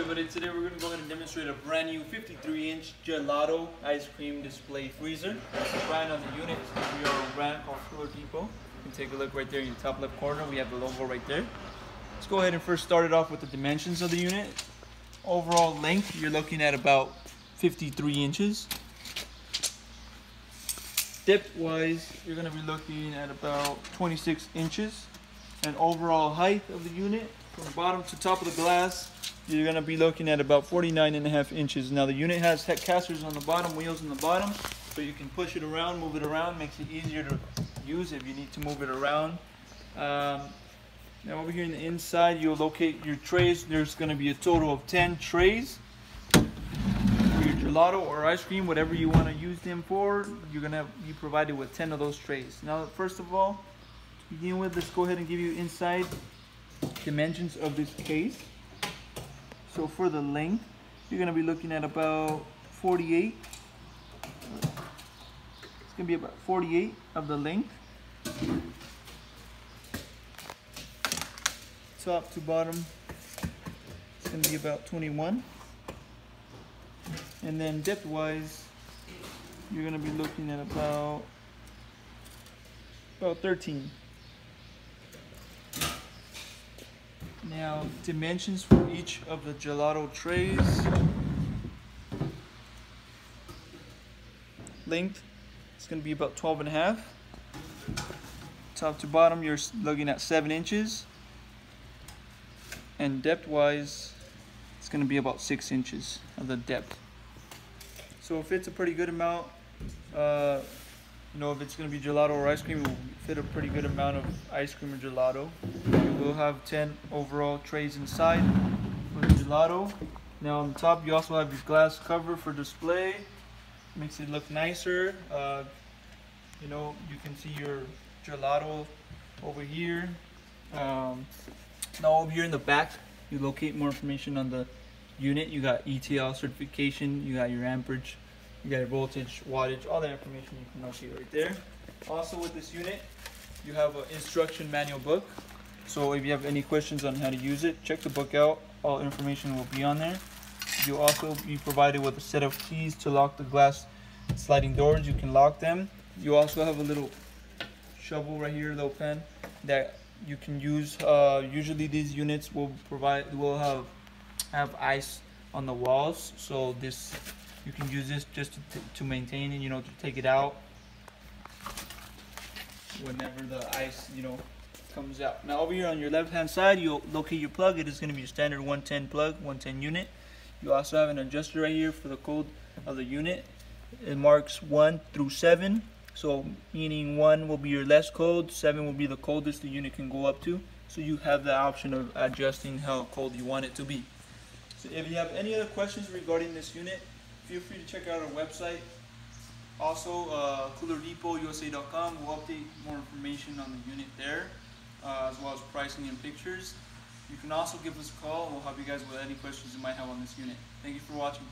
everybody, today we're going to go ahead and demonstrate a brand new 53 inch gelato ice cream display freezer. The brand on the unit is going to be our brand called Cooler Depot. You can take a look right there in the top left corner, we have the logo right there. Let's go ahead and first start it off with the dimensions of the unit. Overall length, you're looking at about 53 inches. Depth wise, you're going to be looking at about 26 inches. And overall height of the unit, from bottom to top of the glass, you're gonna be looking at about 49 and a half inches. Now the unit has head casters on the bottom, wheels on the bottom, so you can push it around, move it around, makes it easier to use if you need to move it around. Um, now over here in the inside, you'll locate your trays. There's gonna be a total of 10 trays for your gelato or ice cream, whatever you wanna use them for, you're gonna be provided with 10 of those trays. Now, first of all, to begin with, let's go ahead and give you inside dimensions of this case. So for the length, you're gonna be looking at about 48. It's gonna be about 48 of the length. Top to bottom, it's gonna be about 21. And then depth wise, you're gonna be looking at about about 13. Now, dimensions for each of the gelato trays. Length, it's going to be about 12 and a half. Top to bottom, you're looking at 7 inches. And depth-wise, it's going to be about 6 inches of the depth. So it fits a pretty good amount. Uh, you know, if it's going to be gelato or ice cream, it will fit a pretty good amount of ice cream or gelato. You will have 10 overall trays inside for the gelato. Now on the top, you also have your glass cover for display. Makes it look nicer. Uh, you know, you can see your gelato over here. Um, now over here in the back, you locate more information on the unit. You got ETL certification, you got your amperage, you got your voltage, wattage, all that information you can locate right there. Also with this unit, you have an instruction manual book. So if you have any questions on how to use it, check the book out. All information will be on there. You'll also be provided with a set of keys to lock the glass sliding doors. You can lock them. You also have a little shovel right here, little pen that you can use. Uh, usually these units will provide will have have ice on the walls, so this you can use this just to, to maintain it, you know, to take it out whenever the ice, you know, comes out. Now over here on your left hand side, you'll locate your plug. It is going to be your standard 110 plug, 110 unit. You also have an adjuster right here for the code of the unit. It marks 1 through 7. So meaning 1 will be your less cold, 7 will be the coldest the unit can go up to. So you have the option of adjusting how cold you want it to be. So if you have any other questions regarding this unit, feel free to check out our website. Also, uh, CoolerDepotUSA.com will update more information on the unit there, uh, as well as pricing and pictures. You can also give us a call we'll help you guys with any questions you might have on this unit. Thank you for watching.